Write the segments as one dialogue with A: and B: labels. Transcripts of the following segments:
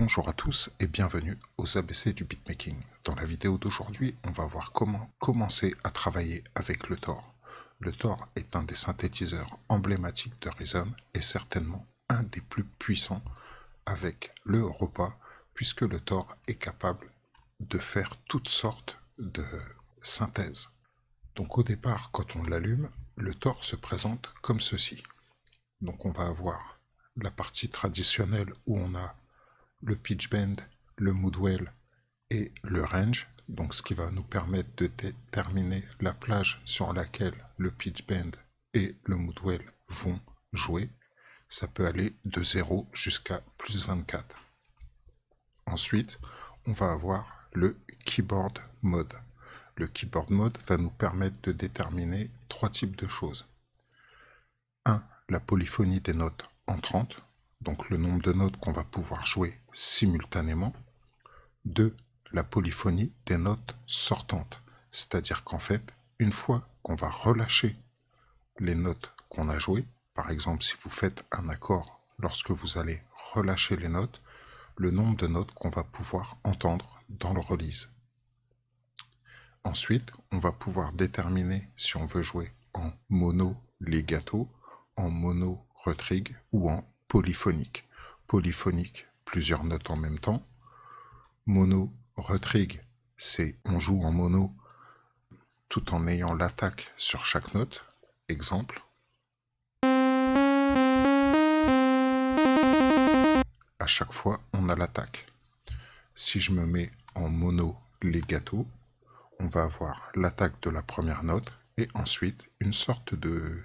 A: Bonjour à tous et bienvenue aux ABC du beatmaking. Dans la vidéo d'aujourd'hui, on va voir comment commencer à travailler avec le Tor. Le Tor est un des synthétiseurs emblématiques de Reason et certainement un des plus puissants avec le Europa puisque le Tor est capable de faire toutes sortes de synthèses. Donc au départ, quand on l'allume, le Tor se présente comme ceci. Donc on va avoir la partie traditionnelle où on a le pitch bend, le moodwell et le range, donc ce qui va nous permettre de déterminer la plage sur laquelle le pitch bend et le moodwell vont jouer. Ça peut aller de 0 jusqu'à plus 24. Ensuite, on va avoir le keyboard mode. Le keyboard mode va nous permettre de déterminer trois types de choses. 1. La polyphonie des notes entrantes, donc le nombre de notes qu'on va pouvoir jouer simultanément. 2. La polyphonie des notes sortantes, c'est-à-dire qu'en fait, une fois qu'on va relâcher les notes qu'on a jouées, par exemple si vous faites un accord, lorsque vous allez relâcher les notes, le nombre de notes qu'on va pouvoir entendre dans le release. Ensuite, on va pouvoir déterminer si on veut jouer en mono legato, en mono retrig ou en polyphonique. Polyphonique, plusieurs notes en même temps. Mono retrig, c'est on joue en mono tout en ayant l'attaque sur chaque note. Exemple. À chaque fois, on a l'attaque. Si je me mets en mono legato, on va avoir l'attaque de la première note et ensuite une sorte de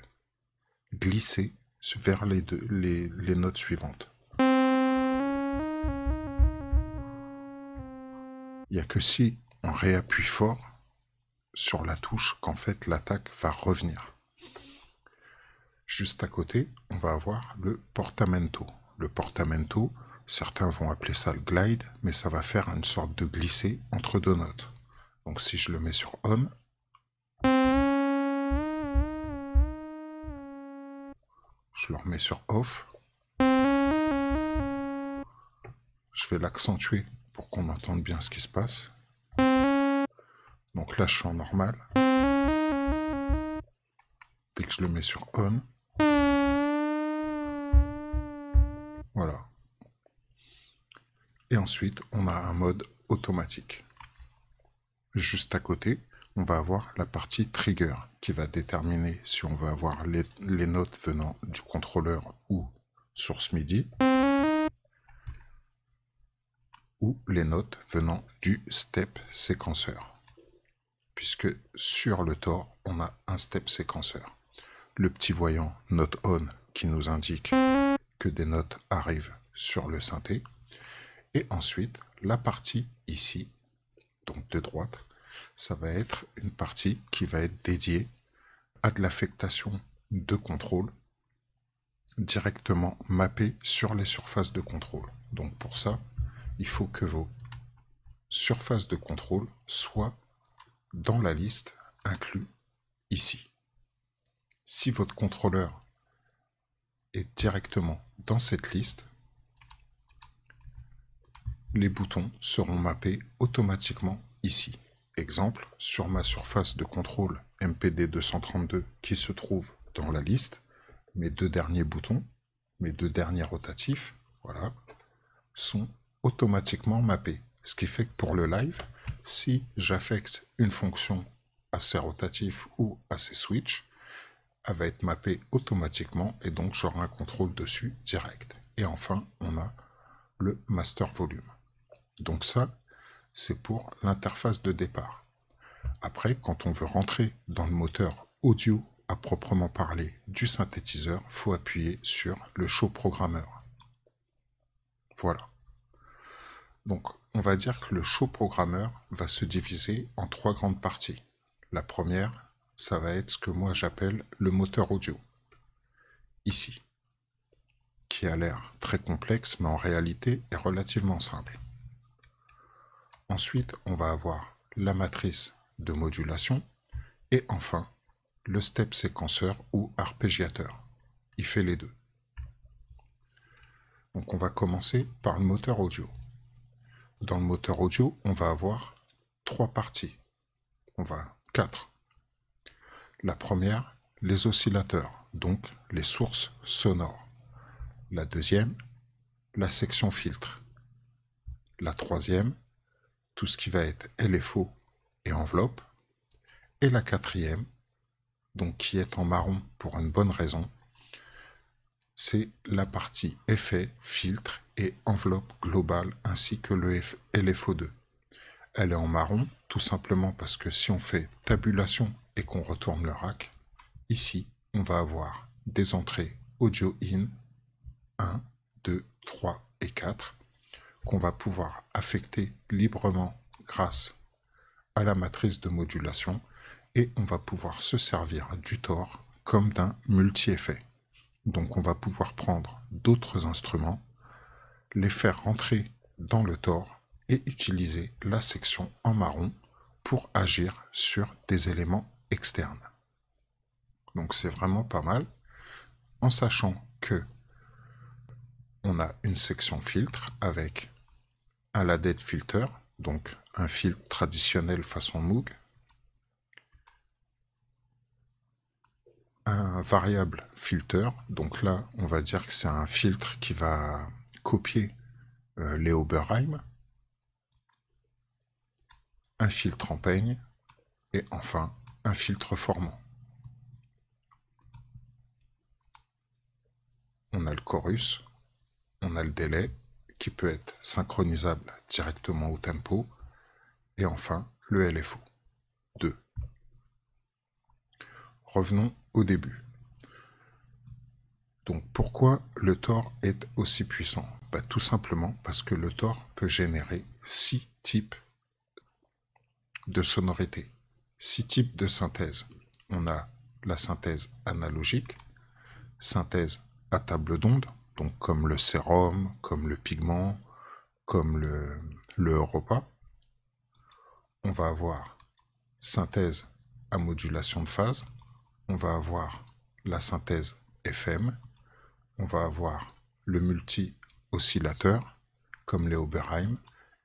A: glisser vers les, notes suivantes. Il n'y a que si on réappuie fort sur la touche qu'en fait l'attaque va revenir. Juste à côté, on va avoir le portamento. Le portamento, certains vont appeler ça le glide, mais ça va faire une sorte de glisser entre deux notes. Donc si je le mets sur on, je le remets sur off. Je vais l'accentuer pour qu'on entende bien ce qui se passe. Donc là, je suis en normal. Dès que je le mets sur on, voilà. Et ensuite, on a un mode automatique. Juste à côté, on va avoir la partie trigger qui va déterminer si on veut avoir les, notes venant du contrôleur ou source MIDI ou les notes venant du step séquenceur. Puisque sur le Tor, on a un step séquenceur. Le petit voyant note on qui nous indique que des notes arrivent sur le synthé. Et ensuite, la partie ici, donc de droite, ça va être une partie qui va être dédiée à de l'affectation de contrôle directement mappée sur les surfaces de contrôle. Donc pour ça, il faut que vos surfaces de contrôle soient dans la liste inclus ici. Si votre contrôleur est directement dans cette liste, les boutons seront mappés automatiquement ici. Exemple, sur ma surface de contrôle MPD 232 qui se trouve dans la liste, mes deux derniers boutons, mes deux derniers rotatifs, voilà, sont automatiquement mappés. Ce qui fait que pour le live, si j'affecte une fonction à ces rotatifs ou à ces switches, elle va être mappée automatiquement et donc j'aurai un contrôle dessus direct. Et enfin, on a le master volume. Donc ça, c'est pour l'interface de départ. Après, quand on veut rentrer dans le moteur audio à proprement parler du synthétiseur, il faut appuyer sur le show programmeur. Voilà. Donc, on va dire que le show programmeur va se diviser en trois grandes parties. La première, ça va être ce que moi j'appelle le moteur audio. Ici. Qui a l'air très complexe, mais en réalité est relativement simple. Ensuite, on va avoir la matrice de modulation et enfin le step séquenceur ou arpégiateur. Il fait les deux. Donc on va commencer par le moteur audio. dans le moteur audio, on va avoir trois parties. On va quatre. La première, les oscillateurs, donc les sources sonores. La deuxième, la section filtre. La troisième, tout ce qui va être LFO et enveloppe. Et la quatrième, donc qui est en marron pour une bonne raison, c'est la partie effet, filtre et enveloppe globale ainsi que le LFO2. Elle est en marron tout simplement parce que si on fait tabulation et qu'on retourne le rack, ici on va avoir des entrées audio in 1, 2, 3 et 4 qu'on va pouvoir affecter librement grâce à la matrice de modulation et on va pouvoir se servir du Tor comme d'un multi-effet. Donc on va pouvoir prendre d'autres instruments, les faire rentrer dans le Tor et utiliser la section en marron pour agir sur des éléments externes. Donc c'est vraiment pas mal, en sachant que on a une section filtre avec un LADET filter, donc un filtre traditionnel façon Moog, un variable filter, donc là on va dire que c'est un filtre qui va copier euh, les Oberheim, un filtre en peigne et enfin un filtre formant. On a le chorus, on a le délai qui peut être synchronisable directement au tempo et enfin le LFO 2. Revenons au début. Donc pourquoi le Tor est aussi puissant? Bah, Tout simplement parce que le Tor peut générer six types de sonorités, six types de synthèse. On a la synthèse analogique, synthèse à table d'onde, donc comme le sérum, comme le pigment, comme le, Europa. On va avoir synthèse à modulation de phase, on va avoir la synthèse FM, on va avoir le multi-oscillateur, comme les Oberheim,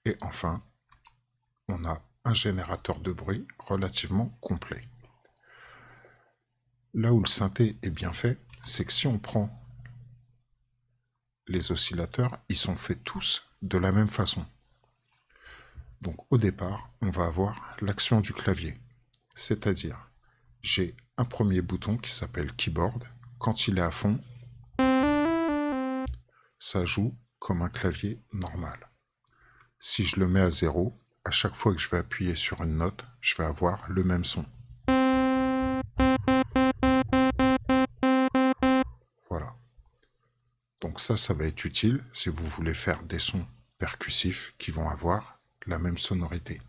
A: et enfin, on a un générateur de bruit relativement complet. Là où le synthé est bien fait, c'est que si on prend les oscillateurs, ils sont faits tous de la même façon. Donc au départ, on va avoir l'action du clavier. C'est-à-dire, j'ai un premier bouton qui s'appelle keyboard. Quand il est à fond, ça joue comme un clavier normal. Si je le mets à zéro, à chaque fois que je vais appuyer sur une note, je vais avoir le même son. Donc ça, ça va être utile si vous voulez faire des sons percussifs qui vont avoir la même sonorité.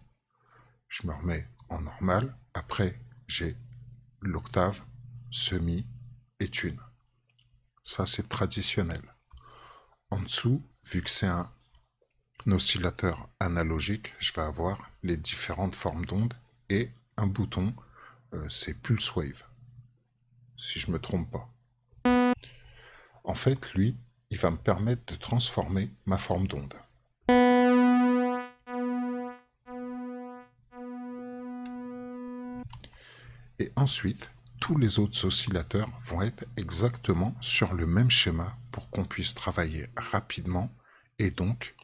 A: Je me remets en normal. Après, j'ai l'octave, semi et tune. Ça, c'est traditionnel. En dessous, vu que c'est un oscillateur analogique, je vais avoir les différentes formes d'ondes et un bouton, euh, c'est Pulse Wave, si je me trompe pas. En fait, lui, il va me permettre de transformer ma forme d'onde. Et ensuite, tous les autres oscillateurs vont être exactement sur le même schéma pour qu'on puisse travailler rapidement et donc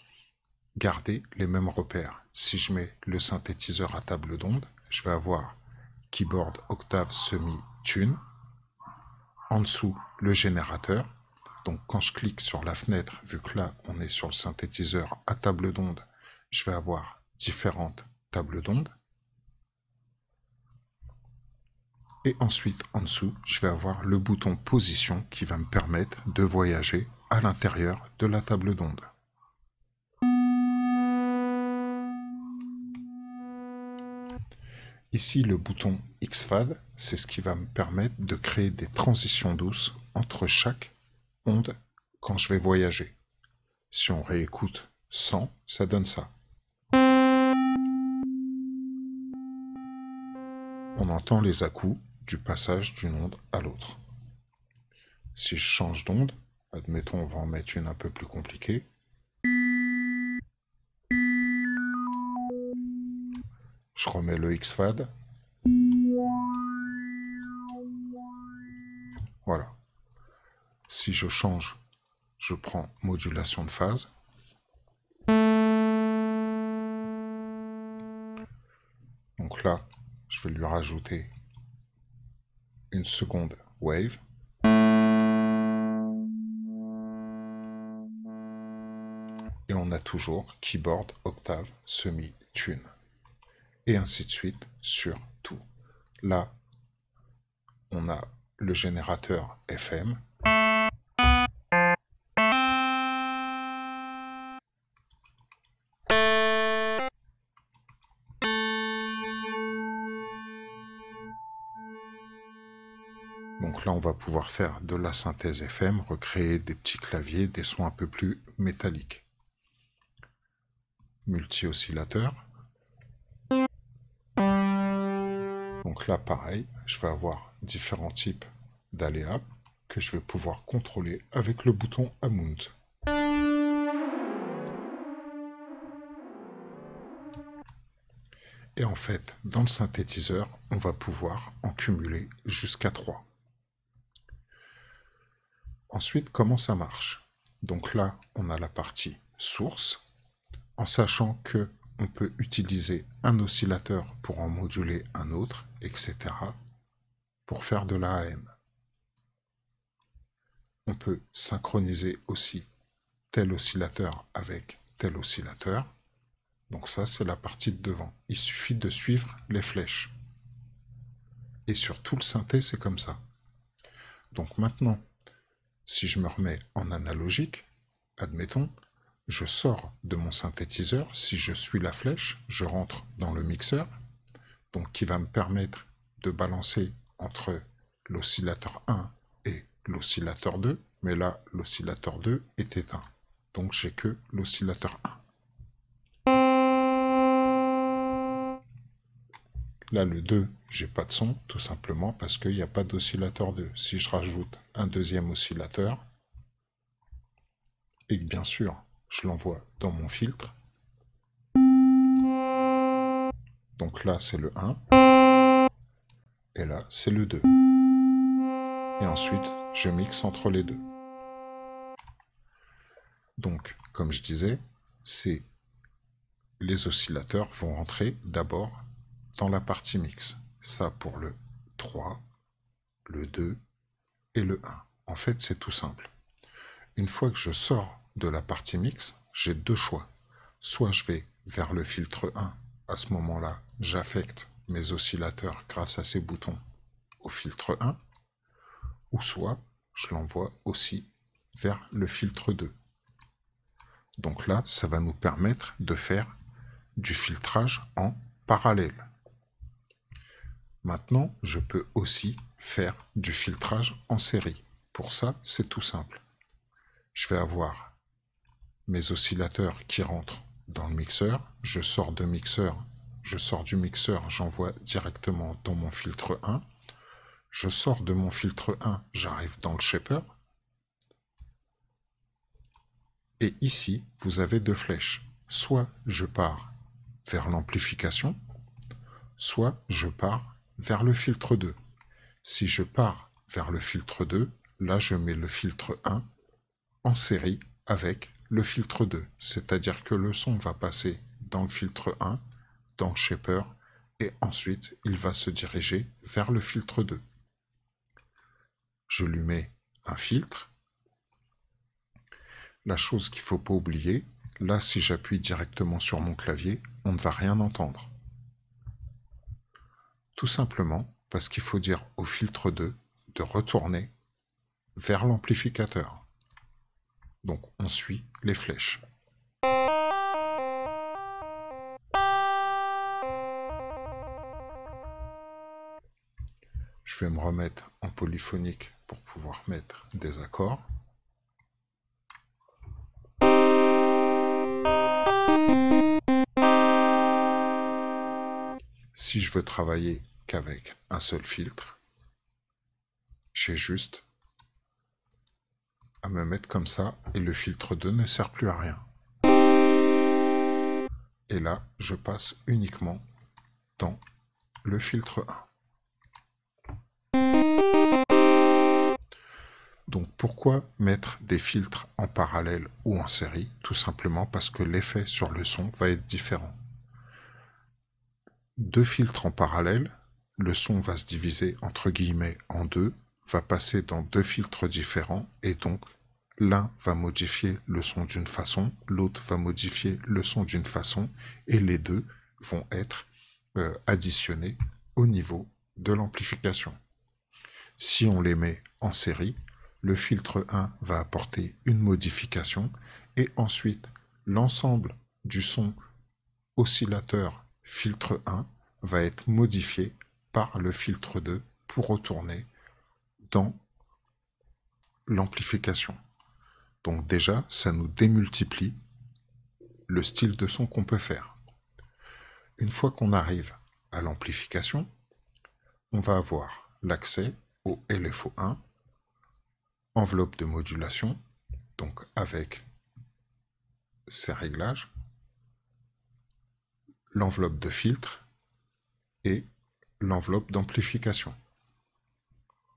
A: garder les mêmes repères. Si je mets le synthétiseur à table d'onde, je vais avoir keyboard octave semi tune. En dessous, le générateur. Donc quand je clique sur la fenêtre, vu que là on est sur le synthétiseur à table d'onde, je vais avoir différentes tables d'onde. Et ensuite, en dessous, je vais avoir le bouton position qui va me permettre de voyager à l'intérieur de la table d'onde. Ici, le bouton XFAD, c'est ce qui va me permettre de créer des transitions douces entre chaque quand je vais voyager. Si on réécoute 100, ça donne ça. On entend les à-coups du passage d'une onde à l'autre. Si je change d'onde, admettons on va en mettre une un peu plus compliquée. Je remets le X-Fad. Voilà. Si je change, je prends modulation de phase. Donc là, je vais lui rajouter une seconde wave. Et on a toujours keyboard, octave, semi, tune. Et ainsi de suite sur tout. Là, on a le générateur FM. Là, on va pouvoir faire de la synthèse FM, recréer des petits claviers, des sons un peu plus métalliques. Multi-oscillateur. Donc là, pareil, je vais avoir différents types d'aléas que je vais pouvoir contrôler avec le bouton Amount. Et en fait, dans le synthétiseur, on va pouvoir en cumuler jusqu'à 3. Ensuite, comment ça marche? Donc là, on a la partie source, en sachant que on peut utiliser un oscillateur pour en moduler un autre, etc. pour faire de l'AM. On peut synchroniser aussi tel oscillateur avec tel oscillateur. Donc ça, c'est la partie de devant. Il suffit de suivre les flèches. Et sur tout le synthé, c'est comme ça. Donc maintenant, si je me remets en analogique, admettons, je sors de mon synthétiseur, si je suis la flèche, je rentre dans le mixeur, donc qui va me permettre de balancer entre l'oscillateur 1 et l'oscillateur 2, mais là l'oscillateur 2 est éteint, donc j'ai que l'oscillateur 1. Là, le 2, j'ai pas de son, tout simplement parce qu'il n'y a pas d'oscillateur 2. Si je rajoute un deuxième oscillateur, et bien sûr, je l'envoie dans mon filtre, donc là, c'est le 1, et là, c'est le 2. Et ensuite, je mixe entre les deux. Donc, comme je disais, c'est les oscillateurs vont rentrer d'abord dans la partie mix. Ça pour le 3, le 2 et le 1. En fait, c'est tout simple. Une fois que je sors de la partie mix, j'ai deux choix. Soit je vais vers le filtre 1. À ce moment-là, j'affecte mes oscillateurs grâce à ces boutons au filtre 1. Ou soit je l'envoie aussi vers le filtre 2. Donc là, ça va nous permettre de faire du filtrage en parallèle. Maintenant, je peux aussi faire du filtrage en série. Pour ça, c'est tout simple. Je vais avoir mes oscillateurs qui rentrent dans le mixeur. Je sors de mixeur, je sors du mixeur, j'envoie directement dans mon filtre 1. Je sors de mon filtre 1, j'arrive dans le shaper. Et ici, vous avez deux flèches. Soit je pars vers l'amplification, soit je pars vers le filtre 2. Si je pars vers le filtre 2, là je mets le filtre 1 en série avec le filtre 2. C'est-à-dire que le son va passer dans le filtre 1, dans le shaper, et ensuite il va se diriger vers le filtre 2. Je lui mets un filtre. La chose qu'il ne faut pas oublier, là si j'appuie directement sur mon clavier, on ne va rien entendre. Tout simplement parce qu'il faut dire au filtre 2 de retourner vers l'amplificateur. Donc on suit les flèches. Je vais me remettre en polyphonique pour pouvoir mettre des accords. Si je veux travailler qu'avec un seul filtre, j'ai juste à me mettre comme ça et le filtre 2 ne sert plus à rien. Et là, je passe uniquement dans le filtre 1. Donc pourquoi mettre des filtres en parallèle ou en série? Tout simplement parce que l'effet sur le son va être différent. Deux filtres en parallèle, le son va se diviser entre guillemets en deux, va passer dans deux filtres différents et donc l'un va modifier le son d'une façon, l'autre va modifier le son d'une façon et les deux vont être euh, additionnés au niveau de l'amplification. Si on les met en série, le filtre 1 va apporter une modification et ensuite l'ensemble du son oscillateur filtre 1 va être modifié par le filtre 2 pour retourner dans l'amplification. Donc déjà, ça nous démultiplie le style de son qu'on peut faire. Une fois qu'on arrive à l'amplification, on va avoir l'accès au LFO1, enveloppe de modulation, donc avec ses réglages, l'enveloppe de filtre et l'enveloppe d'amplification.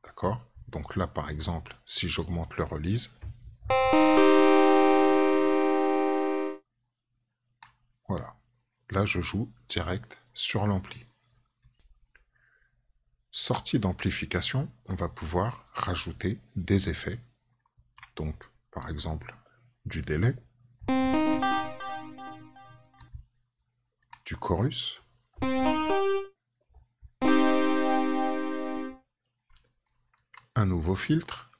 A: D'accord? Donc là, par exemple, si j'augmente le release, voilà. Là, je joue direct sur l'ampli. Sortie d'amplification, on va pouvoir rajouter des effets. Donc, par exemple, du délai, chorus, un nouveau filtre,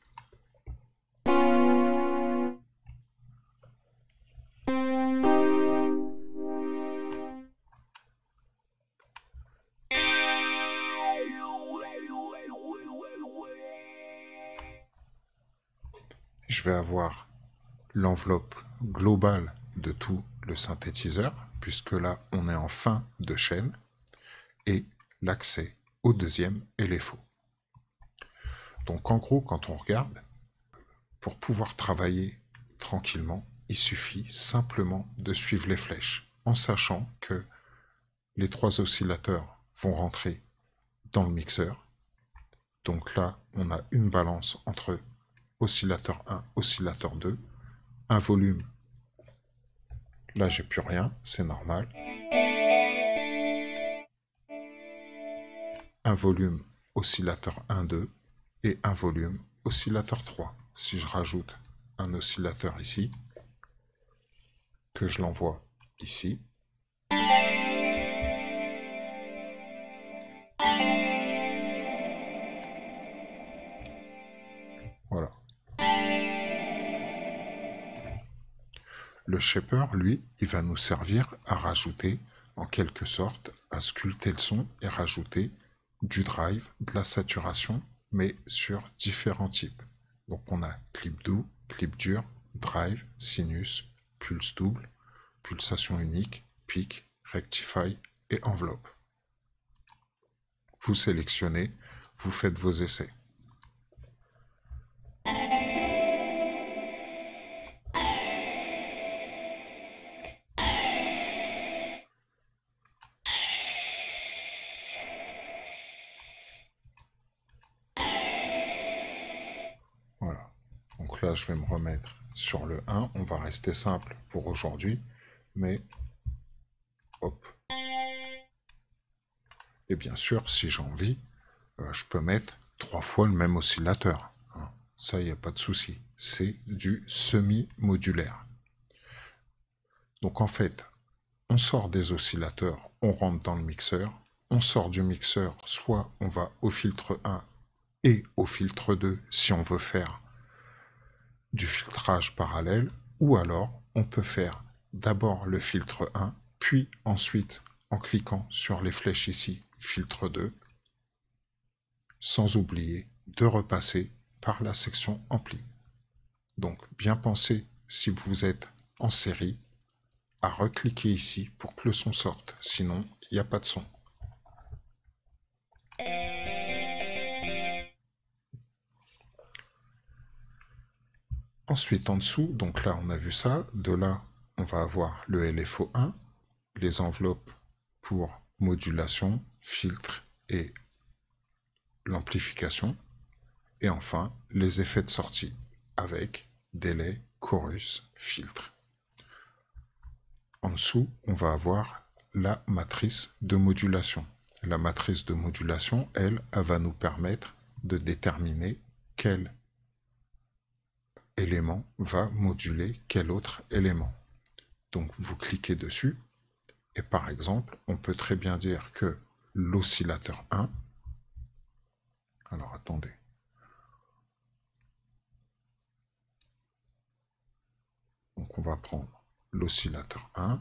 A: je vais avoir l'enveloppe globale de tout le synthétiseur, puisque là, on est en fin de chaîne, et l'accès au deuxième et les faux. Donc en gros, quand on regarde, pour pouvoir travailler tranquillement, il suffit simplement de suivre les flèches, en sachant que les trois oscillateurs vont rentrer dans le mixeur. Donc là, on a une balance entre oscillateur 1, oscillateur 2, un volume. Là, j'ai plus rien, c'est normal. Un volume oscillateur 1, 2 et un volume oscillateur 3. Si je rajoute un oscillateur ici, que je l'envoie ici, Le shaper, lui, il va nous servir à rajouter, en quelque sorte, à sculpter le son et rajouter du drive, de la saturation, mais sur différents types. Donc on a clip doux, clip dur, drive, sinus, pulse double, pulsation unique, pic, rectify et enveloppe. Vous sélectionnez, vous faites vos essais. Là, je vais me remettre sur le 1. On va rester simple pour aujourd'hui. Mais, hop. Et bien sûr, si j'ai envie, euh, je peux mettre trois fois le même oscillateur. Hein. Ça, il n'y a pas de souci. C'est du semi-modulaire. Donc en fait, on sort des oscillateurs, on rentre dans le mixeur. On sort du mixeur, soit on va au filtre 1 et au filtre 2 si on veut faire du filtrage parallèle, ou alors on peut faire d'abord le filtre 1, puis ensuite, en cliquant sur les flèches ici, filtre 2, sans oublier de repasser par la section ampli. Donc bien penser, si vous êtes en série, à recliquer ici pour que le son sorte, sinon il n'y a pas de son. Ensuite, en dessous, donc là, on a vu ça. De là, on va avoir le LFO1, les enveloppes pour modulation, filtre et l'amplification. Et enfin, les effets de sortie avec délai, chorus, filtre. En dessous, on va avoir la matrice de modulation. La matrice de modulation, elle, elle va nous permettre de déterminer quel élément va moduler quel autre élément. Donc vous cliquez dessus et par exemple, on peut très bien dire que l'oscillateur 1, alors attendez, donc on va prendre l'oscillateur 1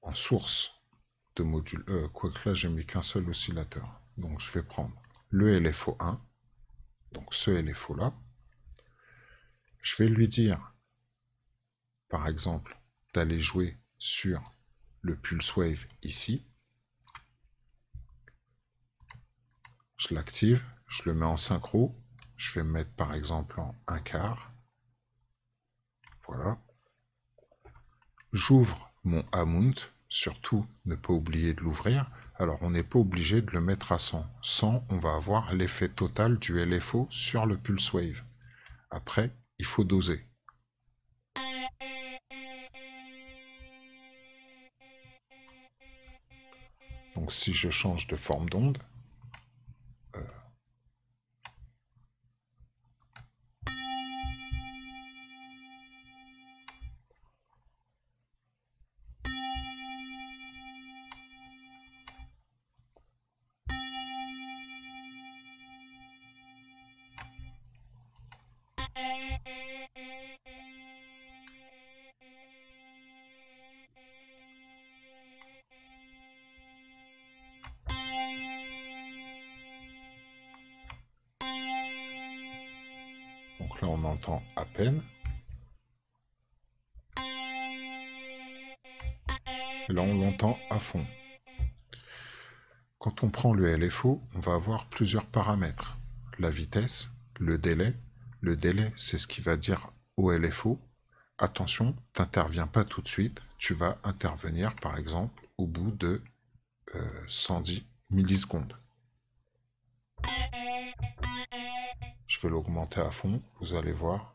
A: en source de module, euh, quoique là j'ai mis qu'un seul oscillateur, donc je vais prendre le LFO 1, donc ce LFO là, je vais lui dire, par exemple, d'aller jouer sur le pulse wave ici. Je l'active, je le mets en synchro. Je vais mettre par exemple en un quart. Voilà. J'ouvre mon Amount. Surtout, ne pas oublier de l'ouvrir. Alors, on n'est pas obligé de le mettre à 100. 100, on va avoir l'effet total du LFO sur le pulse wave. Après, il faut doser. Donc si je change de forme d'onde, on entend à peine. là, on l'entend à fond. Quand on prend le LFO, on va avoir plusieurs paramètres. La vitesse, le délai. Le délai, c'est ce qui va dire au LFO, attention, tu n'interviens pas tout de suite, tu vas intervenir par exemple au bout de 110 euh, millisecondes. Vais l'augmenter à fond, vous allez voir.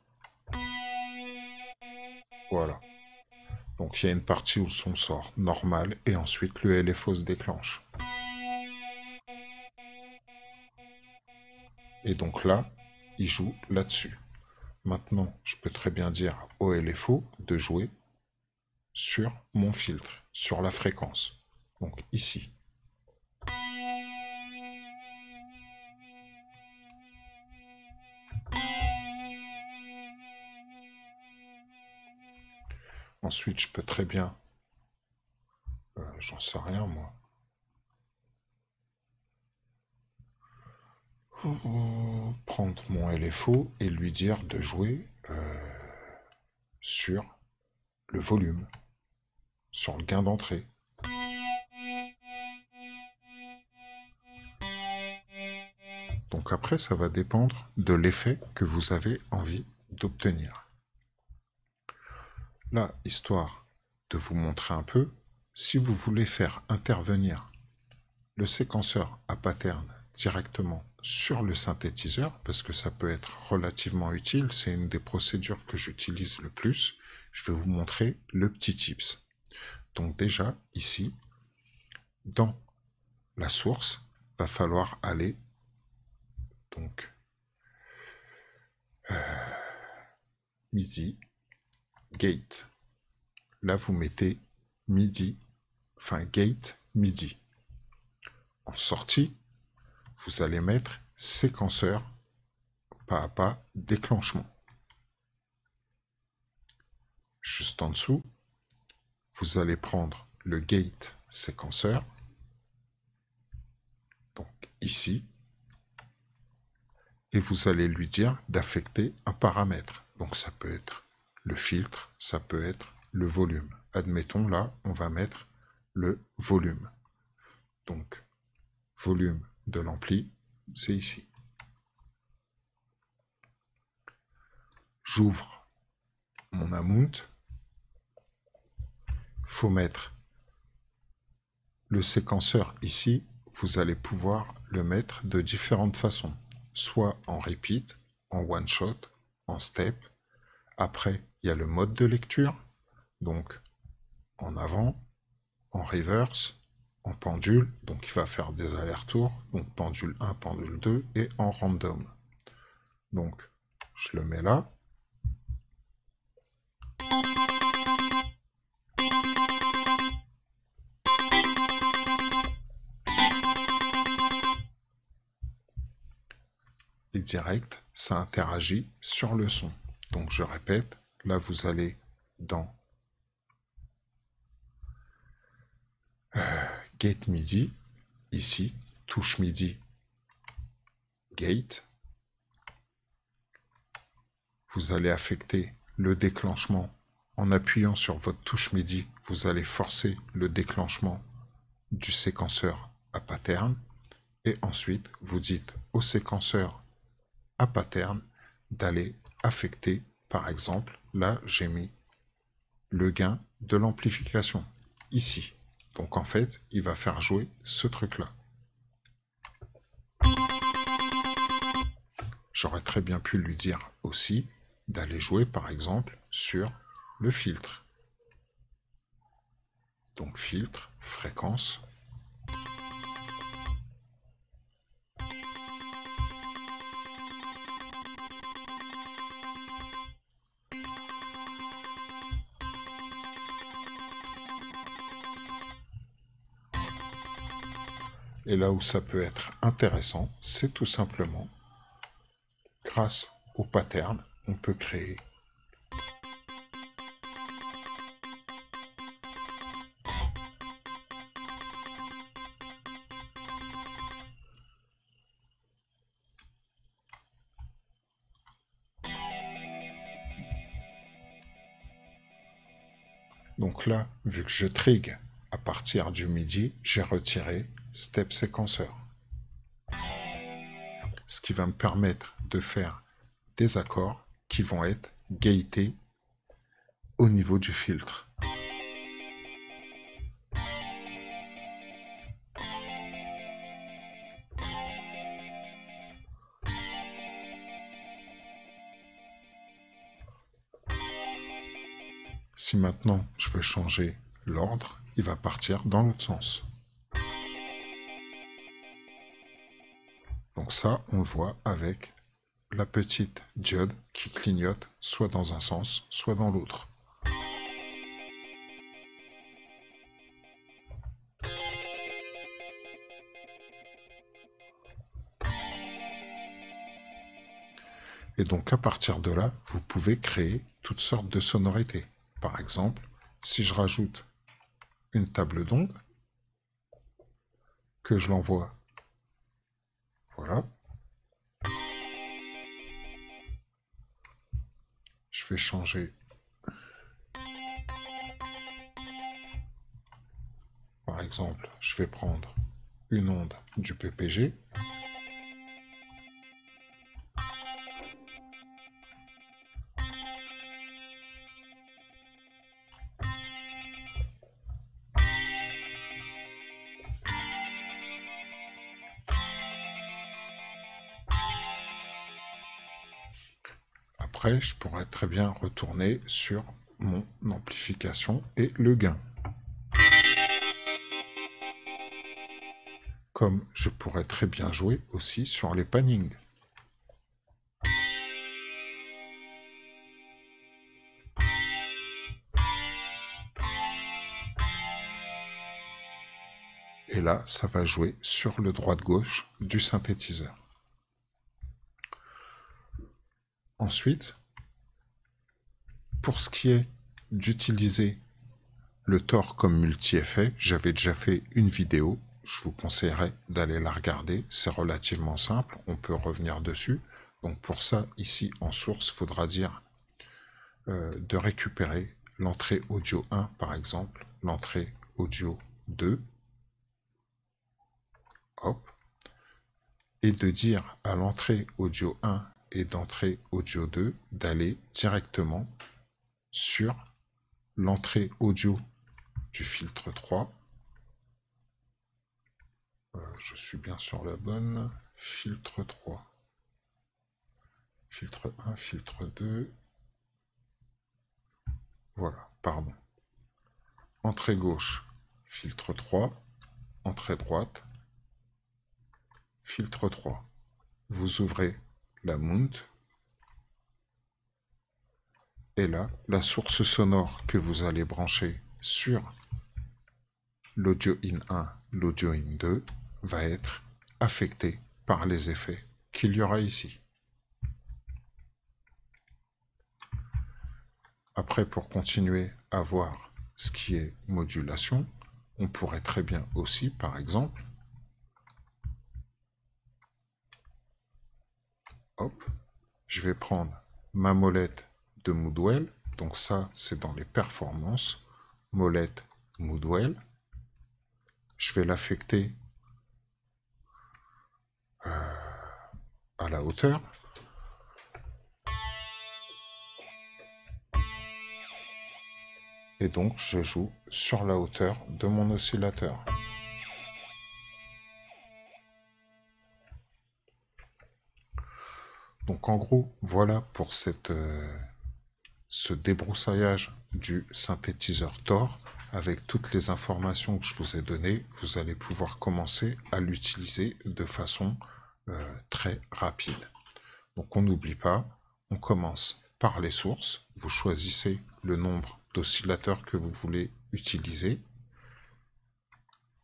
A: Voilà. Donc il y a une partie où son sort normal et ensuite le LFO se déclenche. Et donc là, il joue là-dessus. Maintenant, je peux très bien dire au LFO de jouer sur mon filtre, sur la fréquence. Donc ici. Ensuite, je peux très bien, euh, j'en sais rien moi, prendre mon LFO et lui dire de jouer euh, sur le volume, sur le gain d'entrée. Donc après, ça va dépendre de l'effet que vous avez envie d'obtenir. Là, histoire de vous montrer un peu, si vous voulez faire intervenir le séquenceur à pattern directement sur le synthétiseur, parce que ça peut être relativement utile, c'est une des procédures que j'utilise le plus, je vais vous montrer le petit tips. Donc déjà, ici, dans la source, va falloir aller donc euh, MIDI gate. Là, vous mettez MIDI, enfin gate MIDI. En sortie, vous allez mettre séquenceur pas à pas déclenchement. Juste en dessous, vous allez prendre le gate séquenceur, donc ici, et vous allez lui dire d'affecter un paramètre. Donc ça peut être le filtre, ça peut être le volume. Admettons là, on va mettre le volume. Donc, volume de l'ampli, c'est ici. J'ouvre mon amount. faut mettre Le séquenceur ici, vous allez pouvoir le mettre de différentes façons, soit en repeat, en one shot, en step. Après, il y a le mode de lecture, donc en avant, en reverse, en pendule, donc il va faire des allers-retours, donc pendule 1, pendule 2, et en random. Donc, je le mets là. Et direct, ça interagit sur le son. Donc je répète, là vous allez dans euh, Gate MIDI, ici, touche MIDI, Gate. Vous allez affecter le déclenchement en appuyant sur votre touche MIDI. Vous allez forcer le déclenchement du séquenceur à pattern. Et ensuite, vous dites au séquenceur à pattern d'aller affecter, par exemple, là j'ai mis le gain de l'amplification, ici. Donc en fait, il va faire jouer ce truc-là. J'aurais très bien pu lui dire aussi d'aller jouer par exemple sur le filtre. Donc filtre, fréquence, Et là où ça peut être intéressant, c'est tout simplement, grâce au pattern, on peut créer. Donc là, vu que je trigue à partir du midi, j'ai retiré step séquenceur. Ce qui va me permettre de faire des accords qui vont être gaietés au niveau du filtre. Si maintenant je veux changer l'ordre, il va partir dans l'autre sens. Donc ça, on le voit avec la petite diode qui clignote soit dans un sens, soit dans l'autre. Et donc à partir de là, vous pouvez créer toutes sortes de sonorités. Par exemple, si je rajoute une table d'onde, que je l'envoie Je vais changer. Par exemple, je vais prendre une onde du PPG. Je pourrais très bien retourner sur mon amplification et le gain. Comme je pourrais très bien jouer aussi sur les pannings. Et là, ça va jouer sur le droite-gauche du synthétiseur. Ensuite, pour ce qui est d'utiliser le Tor comme multi-effet, j'avais déjà fait une vidéo, je vous conseillerais d'aller la regarder, c'est relativement simple, on peut revenir dessus. Donc pour ça, ici en source, il faudra dire euh, de récupérer l'entrée audio 1 par exemple, l'entrée audio 2, hop, et de dire à l'entrée audio 1 et d'entrée audio 2 d'aller directement sur l'entrée audio du filtre 3 Euh, je suis bien sur la bonne. Filtre 3. Filtre 1, filtre 2. Voilà, pardon. Entrée gauche, filtre 3. Entrée droite, filtre 3. Vous ouvrez la mount. Et là, la source sonore que vous allez brancher sur l'audio in 1, l'audio in 2 va être affectée par les effets qu'il y aura ici. Après, pour continuer à voir ce qui est modulation, on pourrait très bien aussi, par exemple, je vais prendre ma molette de Moodwell, donc ça c'est dans les performances, molette Moodwell, je vais l'affecter euh, à la hauteur, et donc je joue sur la hauteur de mon oscillateur. Donc en gros, voilà pour euh, ce débroussaillage du synthétiseur Tor. Avec toutes les informations que je vous ai données, vous allez pouvoir commencer à l'utiliser de façon euh, très rapide. Donc on n'oublie pas, on commence par les sources. Vous choisissez le nombre d'oscillateurs que vous voulez utiliser.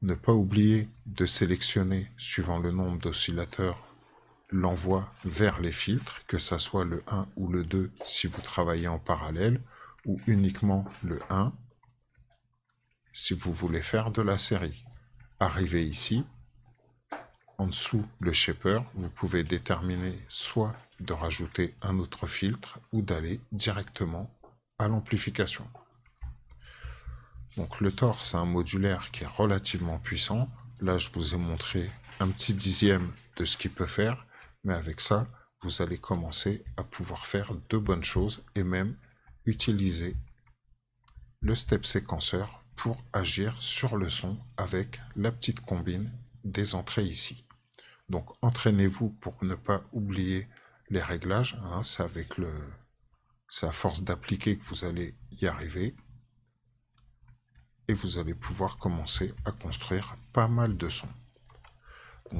A: Ne pas oublier de sélectionner, suivant le nombre d'oscillateurs, l'envoi vers les filtres, que ce soit le 1 ou le 2 si vous travaillez en parallèle, ou uniquement le 1 si vous voulez faire de la série. Arrivé ici, en dessous le shaper, vous pouvez déterminer soit de rajouter un autre filtre ou d'aller directement à l'amplification. Donc le Tor, c'est un modulaire qui est relativement puissant. Là, je vous ai montré un petit dixième de ce qu'il peut faire, mais avec ça, vous allez commencer à pouvoir faire de bonnes choses et même utiliser le step séquenceur pour agir sur le son avec la petite combine des entrées ici. Donc entraînez-vous pour ne pas oublier les réglages. Hein. c'est avec le, c'est à force d'appliquer que vous allez y arriver et vous allez pouvoir commencer à construire pas mal de sons.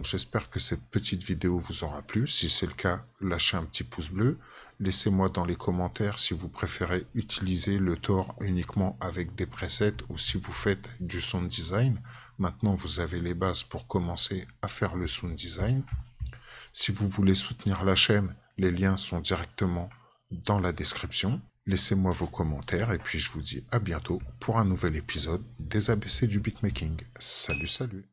A: J'espère que cette petite vidéo vous aura plu. Si c'est le cas, lâchez un petit pouce bleu. Laissez-moi dans les commentaires si vous préférez utiliser le Tor uniquement avec des presets ou si vous faites du sound design. Maintenant, vous avez les bases pour commencer à faire le sound design. Si vous voulez soutenir la chaîne, les liens sont directement dans la description. Laissez-moi vos commentaires et puis je vous dis à bientôt pour un nouvel épisode des ABC du beatmaking. Salut, salut